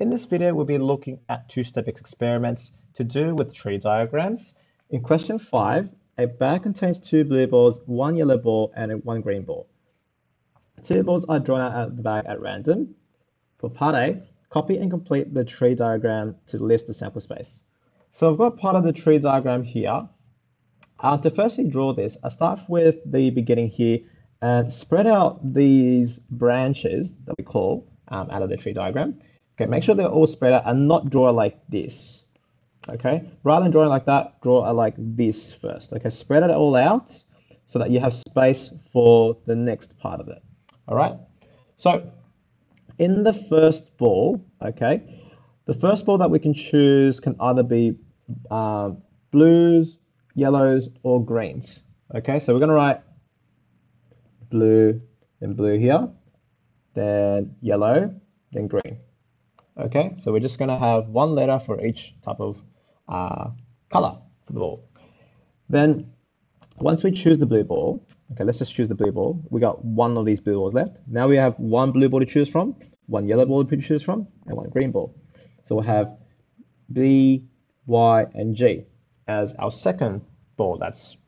In this video, we'll be looking at two-step experiments to do with tree diagrams. In question five, a bag contains two blue balls, one yellow ball, and one green ball. Two balls are drawn out of the bag at random. For part A, copy and complete the tree diagram to list the sample space. So I've got part of the tree diagram here. Uh, to firstly draw this, I start with the beginning here and spread out these branches that we call um, out of the tree diagram. Okay, make sure they're all spread out and not draw like this. Okay, rather than drawing like that, draw like this first. Okay, spread it all out so that you have space for the next part of it. All right, so in the first ball, okay, the first ball that we can choose can either be uh, blues, yellows, or greens. Okay, so we're going to write blue, then blue here, then yellow, then green. Okay, so we're just going to have one letter for each type of uh, color for the ball. Then once we choose the blue ball, okay, let's just choose the blue ball. We got one of these blue balls left. Now we have one blue ball to choose from, one yellow ball to choose from, and one green ball. So we'll have B, Y, and G as our second ball that's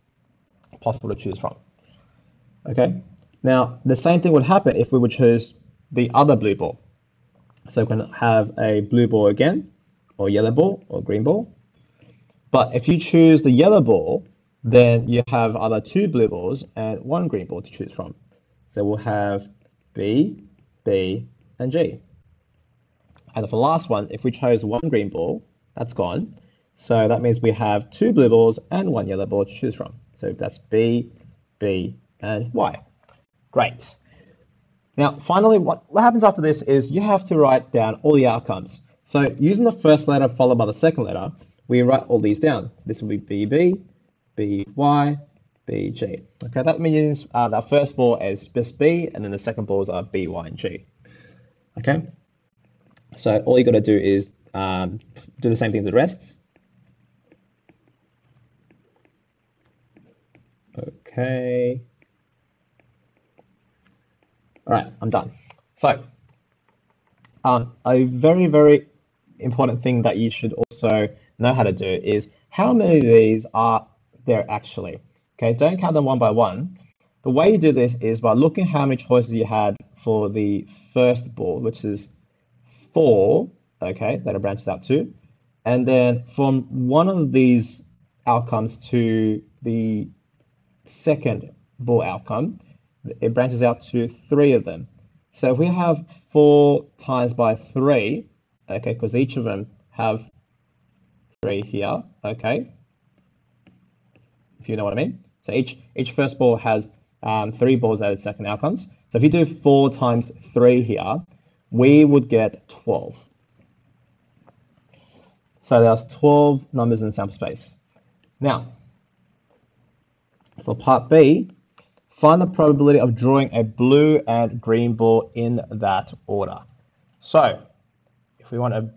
possible to choose from. Okay, now the same thing would happen if we would choose the other blue ball. So we can have a blue ball again, or yellow ball, or green ball. But if you choose the yellow ball, then you have either two blue balls and one green ball to choose from. So we'll have B, B, and G. And for the last one, if we chose one green ball, that's gone. So that means we have two blue balls and one yellow ball to choose from. So that's B, B, and Y. Great. Now, finally, what, what happens after this is you have to write down all the outcomes. So using the first letter followed by the second letter, we write all these down. This will be BB, BY, BG. Okay, that means uh, the first ball is just B, and then the second balls are B, Y, and G. Okay, so all you got to do is um, do the same thing to the rest. Okay. All right, I'm done. So, um, a very, very important thing that you should also know how to do is how many of these are there actually. Okay, don't count them one by one. The way you do this is by looking how many choices you had for the first ball, which is four, okay, that it branches out to. And then from one of these outcomes to the second ball outcome, it branches out to three of them. So if we have four times by three, okay, because each of them have three here, okay, if you know what I mean. So each each first ball has um, three balls added second outcomes. So if you do four times three here, we would get 12. So there's 12 numbers in the sample space. Now, for part B, find the probability of drawing a blue and green ball in that order. So, if we want a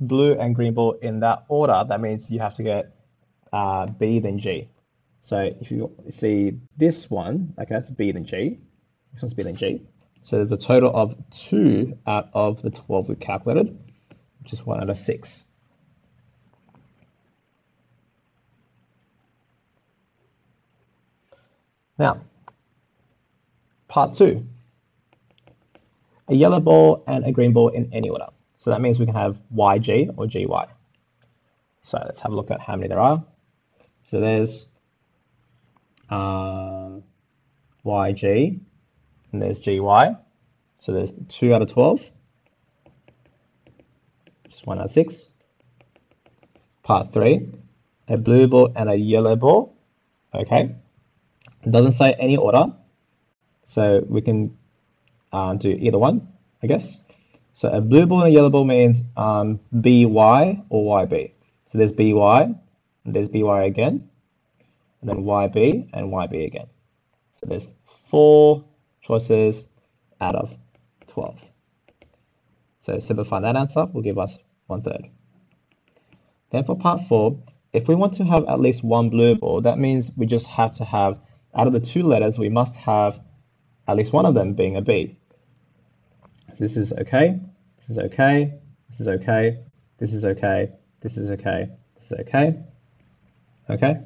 blue and green ball in that order, that means you have to get uh, B then G. So if you see this one, okay, that's B then G. This one's B then G. So there's a total of two out of the 12 we calculated, which is one out of six. Now, part two, a yellow ball and a green ball in any order. So that means we can have YG or GY. So let's have a look at how many there are. So there's uh, YG and there's GY. So there's 2 out of 12. Just 1 out of 6. Part 3, a blue ball and a yellow ball. Okay. It doesn't say any order. So we can uh, do either one, I guess. So a blue ball and a yellow ball means um, BY or YB. So there's BY, and there's BY again, and then YB and YB again. So there's four choices out of 12. So simplifying that answer will give us one third. Then for part four, if we want to have at least one blue ball, that means we just have to have, out of the two letters, we must have at least one of them being a B. This is okay, this is okay, this is okay, this is okay, this is okay, this is okay, okay.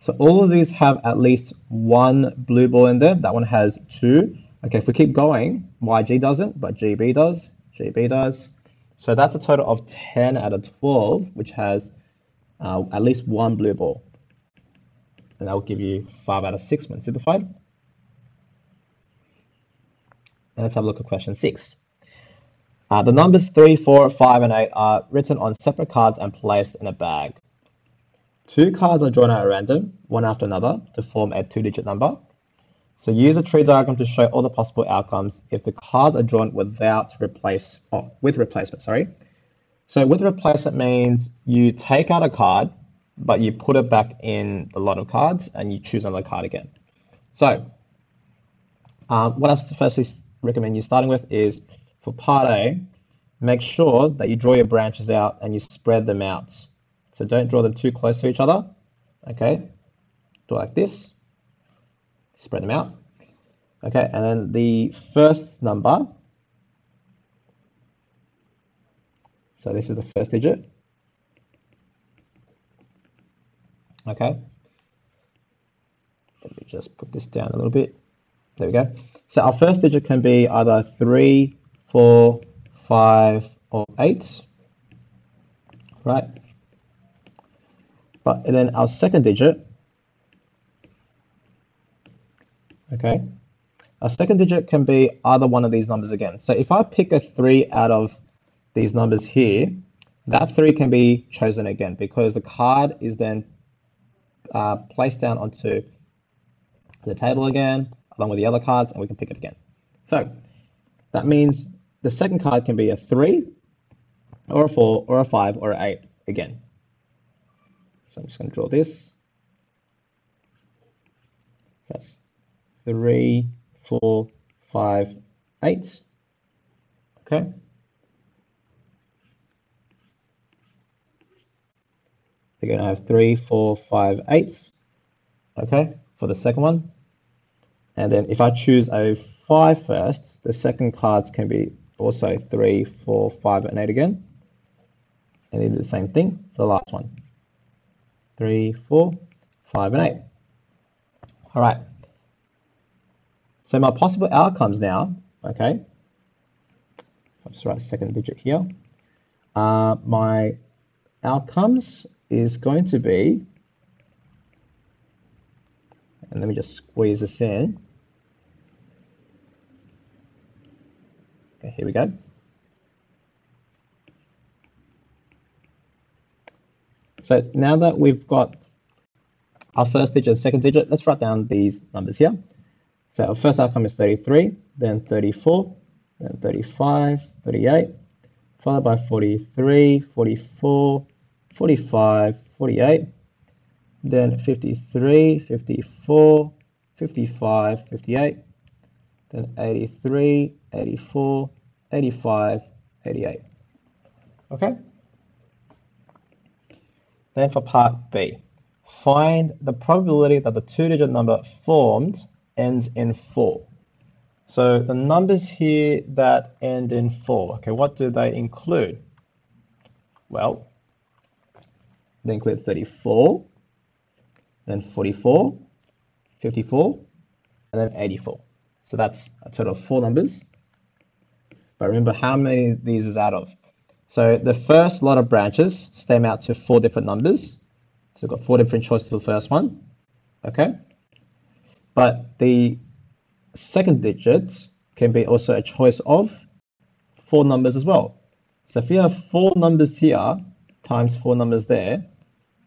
So all of these have at least one blue ball in there. That one has two. Okay, if we keep going, YG doesn't, but GB does, GB does. So that's a total of 10 out of 12, which has uh, at least one blue ball. And that will give you 5 out of 6 when simplified. And let's have a look at question 6. Uh, the numbers three, four, five, and 8 are written on separate cards and placed in a bag. Two cards are drawn at random, one after another, to form a two-digit number. So use a tree diagram to show all the possible outcomes if the cards are drawn without replace, oh, with replacement, sorry. So with replacement means you take out a card, but you put it back in the lot of cards and you choose another card again. So um, what I firstly recommend you starting with is for part A, make sure that you draw your branches out and you spread them out. So don't draw them too close to each other. Okay, do it like this spread them out. Okay, and then the first number, so this is the first digit. Okay, let me just put this down a little bit. There we go. So our first digit can be either 3, 4, 5, or 8, right? But and then our second digit okay? A second digit can be either one of these numbers again. So if I pick a 3 out of these numbers here, that 3 can be chosen again because the card is then uh, placed down onto the table again, along with the other cards, and we can pick it again. So that means the second card can be a 3, or a 4, or a 5, or an 8 again. So I'm just going to draw this. That's three, four, five, eight. Okay. You're going to have three, four, five, eight. Okay, for the second one. And then if I choose a five first, the second cards can be also three, four, five, and eight again. And then do the same thing for the last one. Three, four, five, and eight. All right. So my possible outcomes now, okay, I'll just write second digit here. Uh, my outcomes is going to be, and let me just squeeze this in. Okay, here we go. So now that we've got our first digit and second digit, let's write down these numbers here. So our first outcome is 33, then 34, then 35, 38, followed by 43, 44, 45, 48, then 53, 54, 55, 58, then 83, 84, 85, 88. Okay? Then for part B, find the probability that the two-digit number formed ends in 4. So the numbers here that end in 4, okay, what do they include? Well, they include 34, then 44, 54, and then 84. So that's a total of four numbers. But remember how many these is out of. So the first lot of branches stem out to four different numbers. So we've got four different choices for the first one. Okay. But the second digit can be also a choice of four numbers as well. So if you have four numbers here times four numbers there,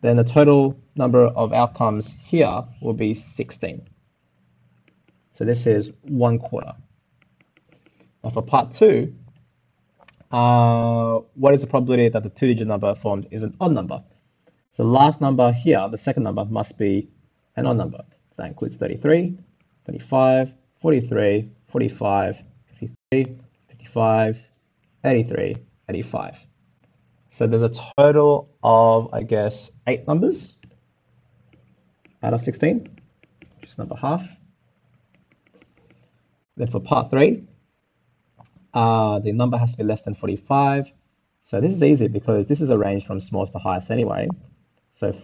then the total number of outcomes here will be 16. So this is one quarter. Now for part two, uh, what is the probability that the two-digit number formed is an odd number? So the last number here, the second number, must be an odd number. So that includes 33, 35, 43, 45, 53, 55, 83, 85. So there's a total of, I guess, eight numbers out of 16, which is number half. Then for part three, uh, the number has to be less than 45. So this is easy because this is a range from smallest to highest anyway. So if,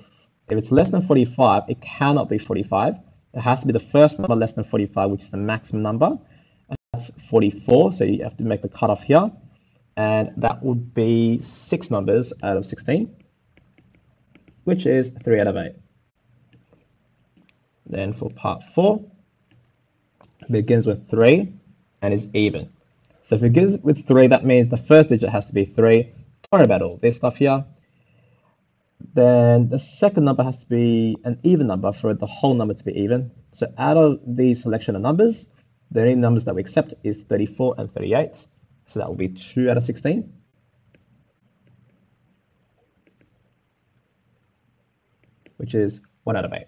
if it's less than 45, it cannot be 45. It has to be the first number less than 45, which is the maximum number. And that's 44, so you have to make the cutoff here. And that would be six numbers out of 16, which is 3 out of 8. Then for part 4, begins with 3 and is even. So if it begins with 3, that means the first digit has to be 3. Don't worry about all this stuff here. Then the second number has to be an even number for the whole number to be even. So out of these selection of numbers, the only numbers that we accept is 34 and 38. So that will be 2 out of 16. Which is 1 out of 8.